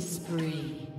Spree.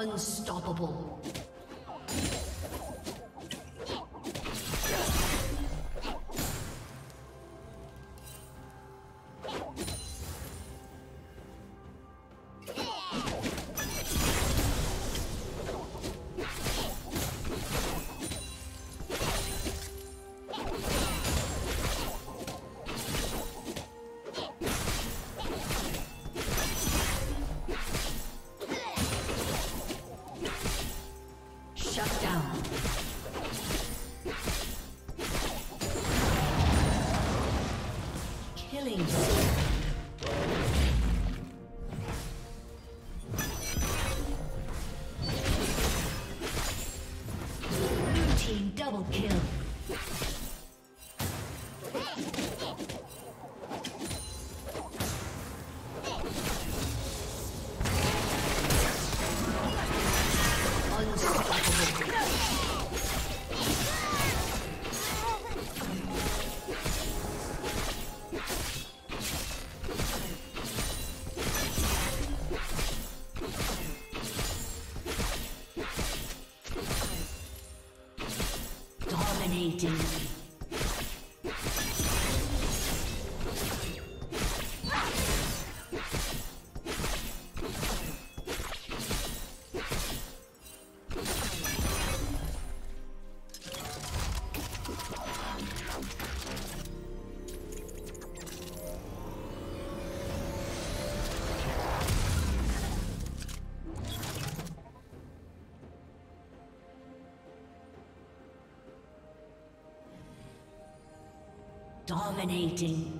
Unstoppable. Dominating.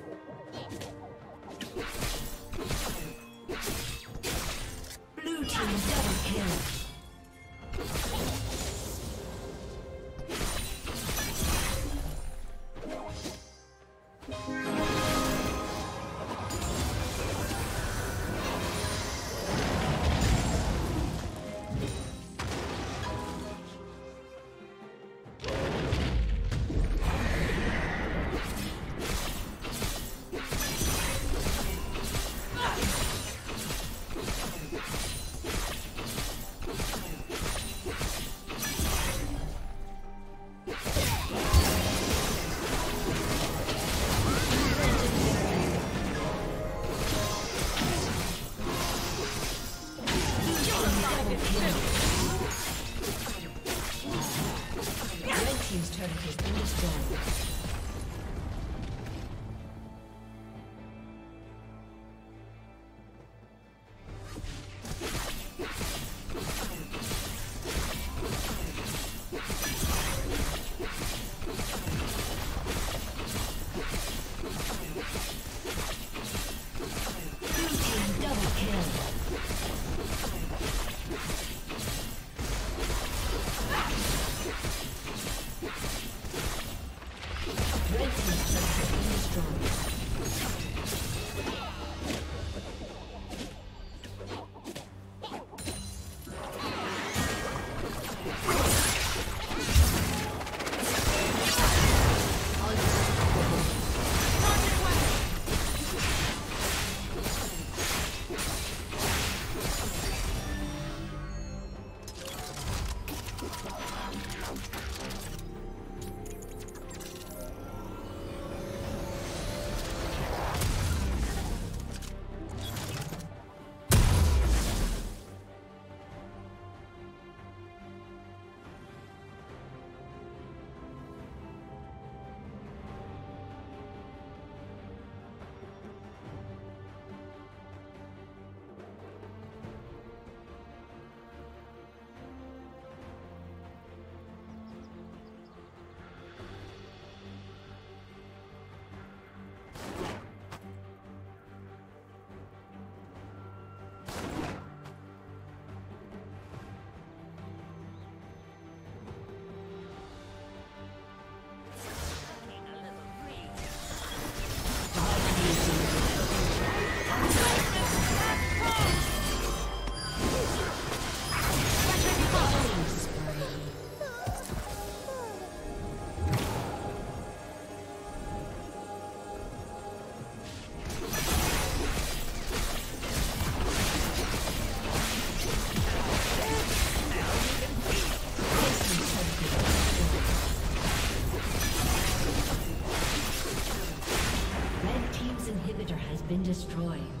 Been destroyed.